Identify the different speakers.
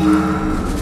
Speaker 1: Música